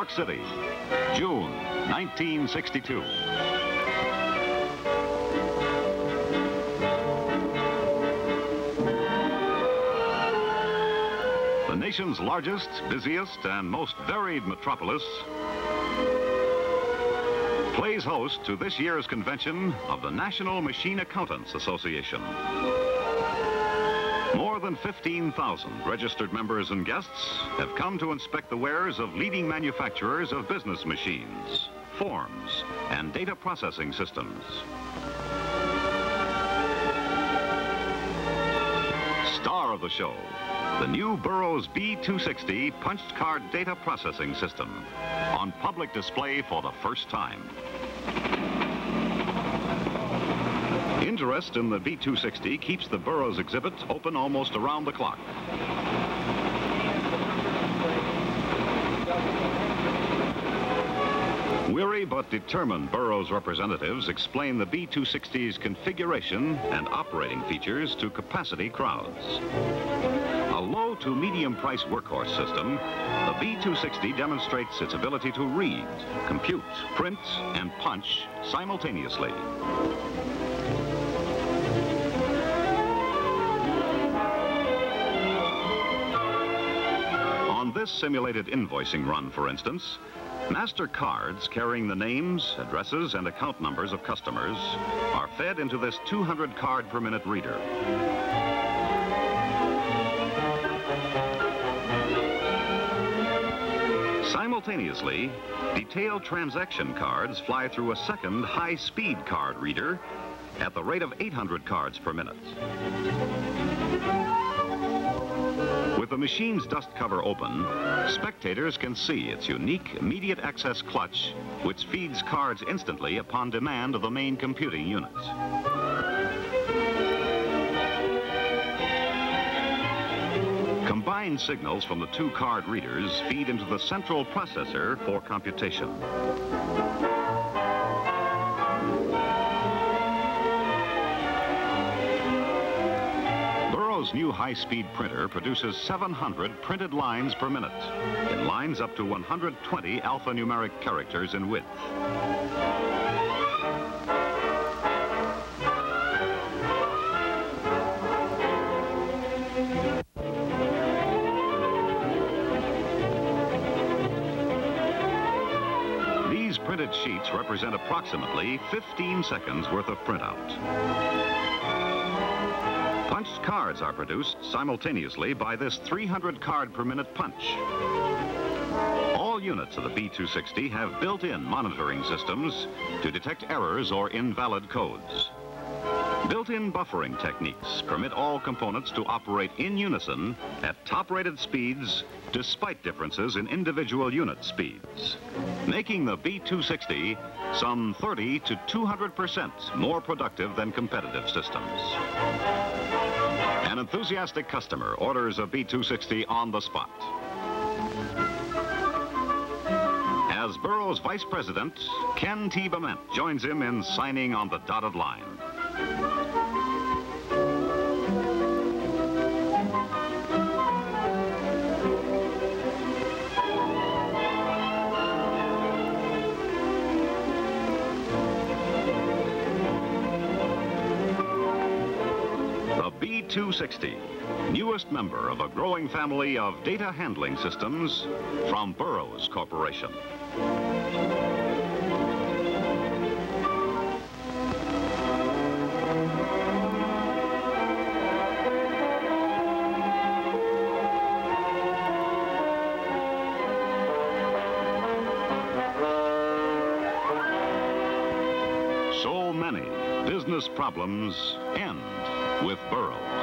York City, June 1962. The nation's largest, busiest, and most varied metropolis plays host to this year's convention of the National Machine Accountants Association. More than 15,000 registered members and guests have come to inspect the wares of leading manufacturers of business machines, forms, and data processing systems. Star of the show, the new Burroughs B260 punched card data processing system on public display for the first time. Interest in the B260 keeps the Burroughs exhibit open almost around the clock. Weary but determined Burroughs representatives explain the B260's configuration and operating features to capacity crowds. A low to medium price workhorse system, the B260 demonstrates its ability to read, compute, print, and punch simultaneously. This simulated invoicing run, for instance, Master cards carrying the names, addresses, and account numbers of customers are fed into this 200 card per minute reader. Simultaneously, detailed transaction cards fly through a second high-speed card reader at the rate of 800 cards per minute. With the machine's dust cover open, spectators can see its unique immediate access clutch, which feeds cards instantly upon demand of the main computing unit. Combined signals from the two card readers feed into the central processor for computation. Burroughs' new high-speed printer produces 700 printed lines per minute in lines up to 120 alphanumeric characters in width. These printed sheets represent approximately 15 seconds worth of printout. Cards are produced simultaneously by this 300 card per minute punch. All units of the B260 have built-in monitoring systems to detect errors or invalid codes. Built-in buffering techniques permit all components to operate in unison at top-rated speeds despite differences in individual unit speeds, making the B260 some 30 to 200% more productive than competitive systems. An enthusiastic customer orders a B260 on the spot. As Burroughs Vice President, Ken T. Bement joins him in signing on the dotted line. The B260, newest member of a growing family of data handling systems from Burroughs Corporation. So many business problems end with Burroughs.